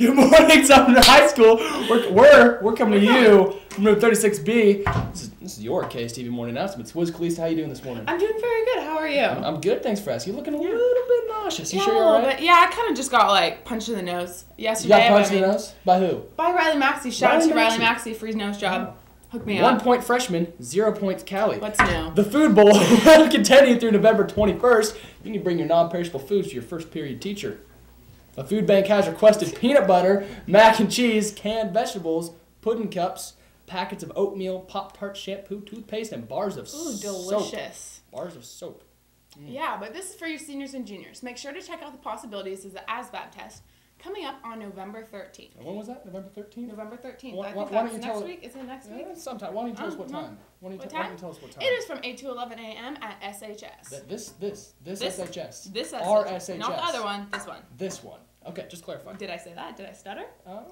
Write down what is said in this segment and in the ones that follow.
Good morning, Sumner High School. We're, we're, we're coming to you from room 36B. This is, this is your KSTV morning announcements. Wiz Khalees, how are you doing this morning? I'm doing very good. How are you? I'm, I'm good, thanks for asking. You're looking a little bit nauseous. You yeah, sure a you're little alright? bit. Yeah, I kind of just got like punched in the nose You yesterday. got punched I in the nose? By who? By Riley Maxey. Shout out Riley to Riley Maxey. Maxey for his nose job. Oh. Hook me One up. One point freshman, zero points Cali. What's new? The Food Bowl will continue through November 21st. You can bring your non-perishable foods to your first period teacher. A food bank has requested peanut butter, mac and cheese, canned vegetables, pudding cups, packets of oatmeal, Pop-Tart shampoo, toothpaste, and bars of Ooh, soap. delicious. Bars of soap. Mm. Yeah, but this is for your seniors and juniors. Make sure to check out the possibilities of the ASVAB test coming up on November 13th. And when was that? November 13th? November 13th. Why- I think why don't that's you next tell- week. Is it next week? Sometime. Why don't you tell us Oh, what time? Why don't you, What tell- why don't you tell us what time? It is from 8 to 11 a.m. at SHS. Th- This, this, this, This- SHS. This Our SHS. Not the other one. This one. This one. Okay, just clarify. Did I say that? Did I stutter? Um,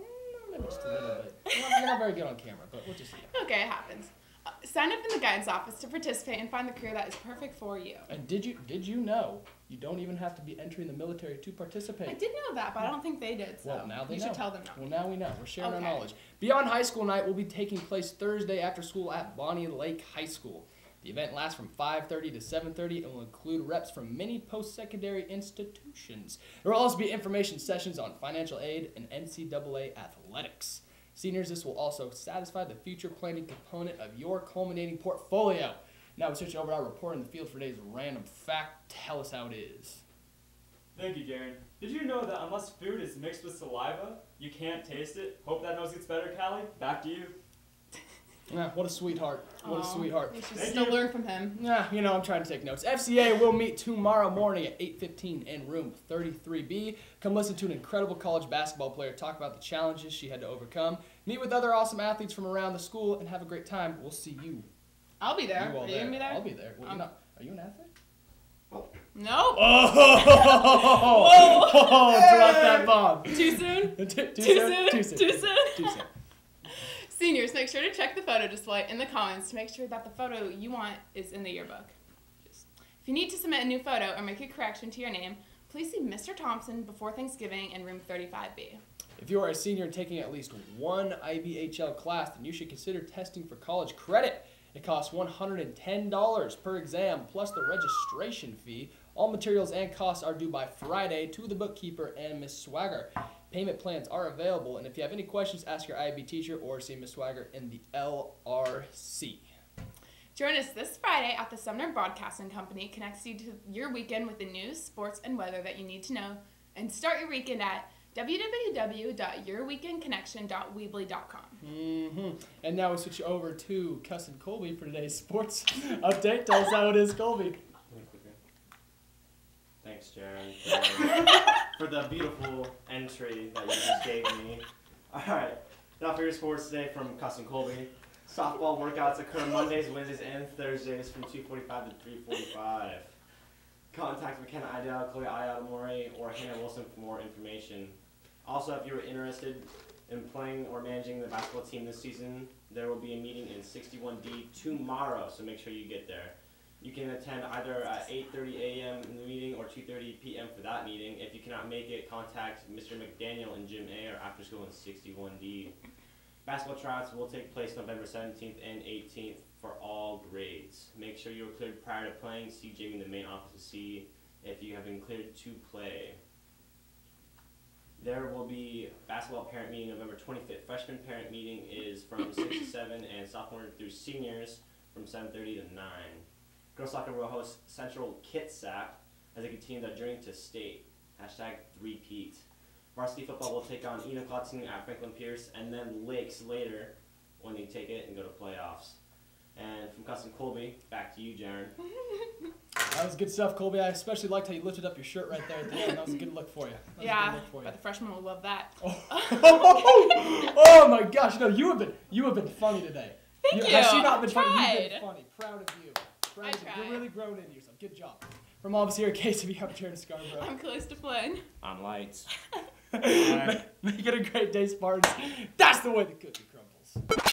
maybe just a little bit. You're not, you're not very good on camera, but we'll just see. Okay, it happens. Uh, sign up in the guidance office to participate and find the career that is perfect for you. And did you did you know you don't even have to be entering the military to participate. I did know that, but I don't think they did. So Well, now they you know. should tell them now. Well, now we know. We're sharing Okay. our knowledge. Beyond High School Night will be taking place Thursday after school at Bonney Lake High School. The event lasts from 5:30 to 7:30 and will include reps from many post-secondary institutions. There will also be information sessions on financial aid and NCAA athletics. Seniors, this will also satisfy the future planning component of your culminating portfolio. Now we switch over to our report in the field for today's random fact. Tell us how it is. Thank you, Jaren. Did you know that unless food is mixed with saliva, you can't taste it? Hope that nose gets better, Callie. Back to you. Yeah, what a sweetheart. What a sweetheart. We should Thank still you. learn from him. Yeah, you know, I'm trying to take notes. FCA will meet tomorrow morning at 8:15 in room 33B. Come listen to an incredible college basketball player talk about the challenges she had to overcome. Meet with other awesome athletes from around the school and have a great time. We'll see you. I'll be there. You all Are you gonna be there? I'll be there. Well, Um, not, are you an athlete? No. Oh! Drop that bomb. Too soon. too, too, Too soon? soon. Too soon. Too soon. Too soon. Seniors, make sure to check the photo display in the comments to make sure that the photo you want is in the yearbook. Just- If you need to submit a new photo or make a correction to your name, please see Mr. Thompson before Thanksgiving in room 35B. If you are a senior taking at least one IBHL class, then you should consider testing for college credit. It costs $110 per exam plus the registration fee. All materials and costs are due by Friday to the bookkeeper and Miss Swagger. Payment plans are available, and if you have any questions, ask your IB teacher or see Miss Swagger in the LRC. Join us this Friday at the Sumner Broadcasting Company connects you to your weekend with the news, sports, and weather that you need to know. And start your weekend at www.yourweekendconnection.weebly.com. Mm-hmm. And now we switch over to Cuss and Colby for today's sports update. Tell us how it is, Colby. Thanks, Jaron, for, for the beautiful entry that you just gave me. Alright, now for your sports today from Cuss and Colby. Softball workouts occur Mondays, Wednesdays, and Thursdays from 2.45 to 3.45. Contact McKenna Idell, Chloe Ayadamori, or Hannah Wilson for more information. Also, if you are interested in playing or managing the basketball team this season, there will be a meeting in 61D tomorrow, so make sure you get there. You can attend either at 8:30 a.m. in the meeting or 2:30 p.m. for that meeting. If you cannot make it, contact Mr. McDaniel in Gym A or after school in 61D. Basketball tryouts will take place November 17th and 18th for all grades. Make sure you are cleared prior to playing. See Jamie in the main office to see if you have been cleared to play. There will be basketball parent meeting November 25th. Freshman parent meeting is from 6 to 7 and sophomore through seniors from 7:30 to 9. Girls soccer will host Central Kitsap as they continue their journey to state. Hashtag repeat. Varsity football will take on Enoch Hudson at Franklin Pierce and then Lakes later when they take it and go to playoffs. And from Custom Colby, back to you, Jaron. That was good stuff, Colby. I especially liked how you lifted up your shirt right there at the end. That was a good look for you. That was a Yeah, good look for you. but the freshmen will love that. Oh. oh my gosh! No, you have been you have been funny today. Thank Has you. she not been I funny? You've tried. been funny. Proud of you. Proud I of you. tried. You're really grown into yourself. Good job. From all of us here at KCB, I'm Jared Scarborough. I'm close to Flynn. On lights. Make make it a great day, Spartans. That's the way the cookie crumbles.